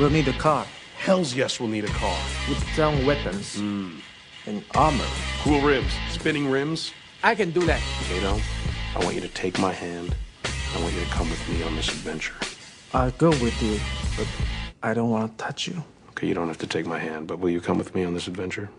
We'll need a car Hells yes, we'll need a car. with some weapons hmm. and armor. Cool rims. Spinning rims. I can do that. Kato, I want you to take my hand. I want you to come with me on this adventure. I'll go with you, but I don't want to touch you. Okay, you don't have to take my hand, but will you come with me on this adventure?